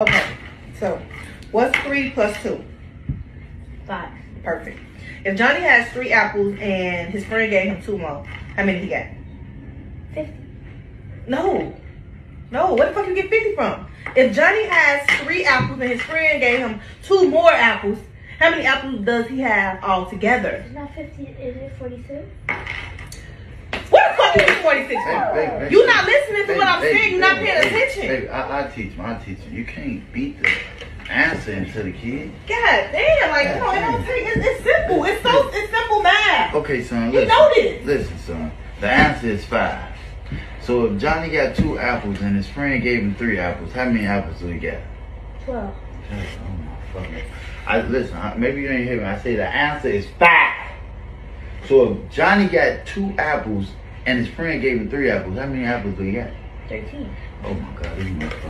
Okay, so what's three plus two? Five. Perfect. If Johnny has three apples and his friend gave him two more, how many he got? Fifty. No. No, where the fuck you get 50 from? If Johnny has three apples and his friend gave him two more apples, how many apples does he have altogether? It's not fifty. Is it forty-two? Where the you get 46 Baby, from? baby, baby, You not listening to what I'm saying. You're not paying attention. Baby, I, I teach him. I teach him. You can't beat the answer into the kid. God damn, like, you know, it don't take, it's, it's simple. It's so, it's simple math. Okay, son. You Listen, know this. Listen, son. The answer is five. So if Johnny got two apples and his friend gave him three apples, how many apples do he get? Twelve. Oh my fucking. I listen. I, maybe you didn't hear me. I say the answer is five. So if Johnny got two apples and his friend gave him three apples, how many apples do he got? Thirteen. Oh my god.